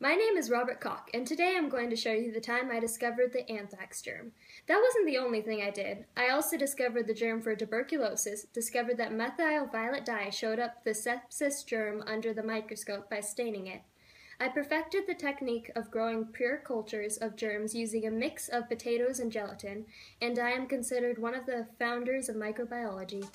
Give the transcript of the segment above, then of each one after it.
My name is Robert Koch, and today I'm going to show you the time I discovered the anthrax germ. That wasn't the only thing I did. I also discovered the germ for tuberculosis, discovered that methyl violet dye showed up the sepsis germ under the microscope by staining it. I perfected the technique of growing pure cultures of germs using a mix of potatoes and gelatin, and I am considered one of the founders of microbiology.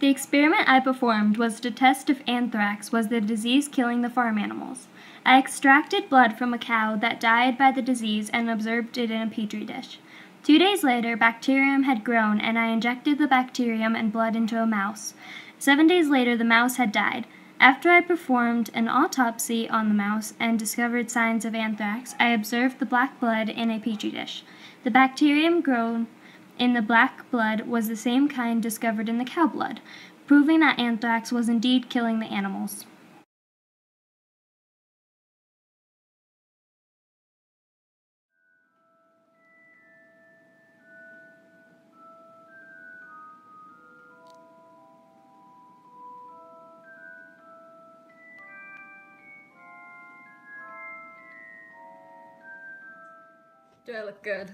The experiment I performed was to test if anthrax was the disease killing the farm animals. I extracted blood from a cow that died by the disease and observed it in a petri dish. Two days later, bacterium had grown, and I injected the bacterium and blood into a mouse. Seven days later, the mouse had died. After I performed an autopsy on the mouse and discovered signs of anthrax, I observed the black blood in a petri dish. The bacterium grown in the black blood was the same kind discovered in the cow blood, proving that anthrax was indeed killing the animals. Do I look good?